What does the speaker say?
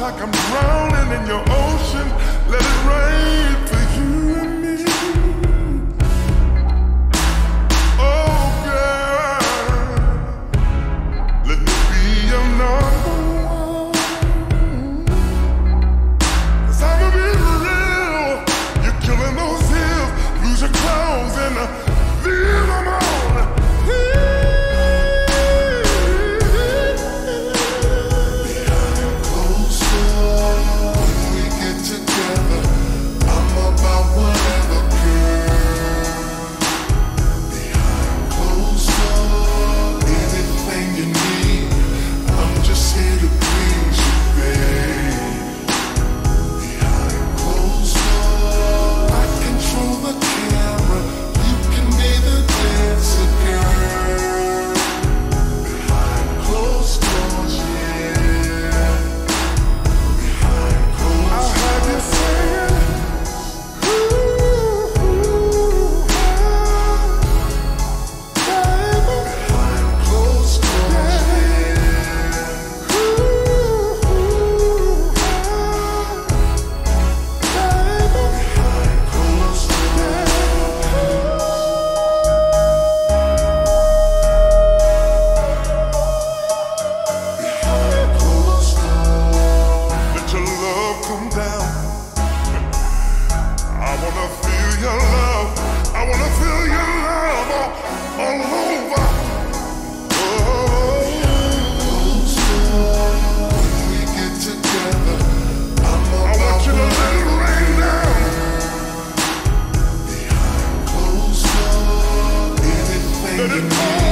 like I'm drowning in your ocean. Everything